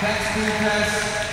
Thanks, Budapest.